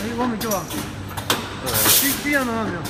哎我没叫啊地地上的那个没有